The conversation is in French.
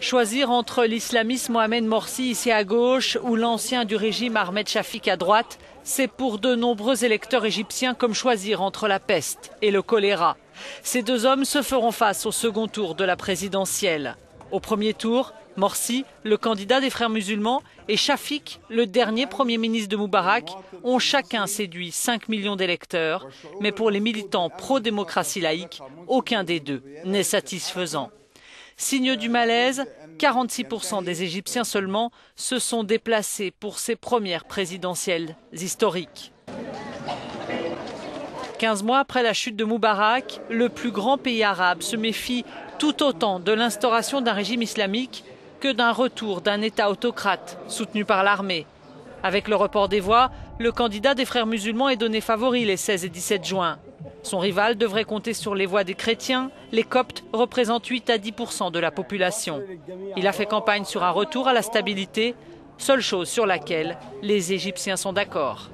Choisir entre l'islamiste Mohamed Morsi ici à gauche ou l'ancien du régime Ahmed Shafik à droite, c'est pour de nombreux électeurs égyptiens comme choisir entre la peste et le choléra. Ces deux hommes se feront face au second tour de la présidentielle. Au premier tour, Morsi, le candidat des frères musulmans, et Shafik, le dernier Premier ministre de Moubarak, ont chacun séduit 5 millions d'électeurs, mais pour les militants pro-démocratie laïque, aucun des deux n'est satisfaisant. Signe du malaise, 46% des Égyptiens seulement se sont déplacés pour ces premières présidentielles historiques. 15 mois après la chute de Moubarak, le plus grand pays arabe se méfie tout autant de l'instauration d'un régime islamique que d'un retour d'un État autocrate soutenu par l'armée. Avec le report des voix, le candidat des frères musulmans est donné favori les 16 et 17 juin. Son rival devrait compter sur les voix des chrétiens. Les coptes représentent 8 à 10% de la population. Il a fait campagne sur un retour à la stabilité, seule chose sur laquelle les Égyptiens sont d'accord.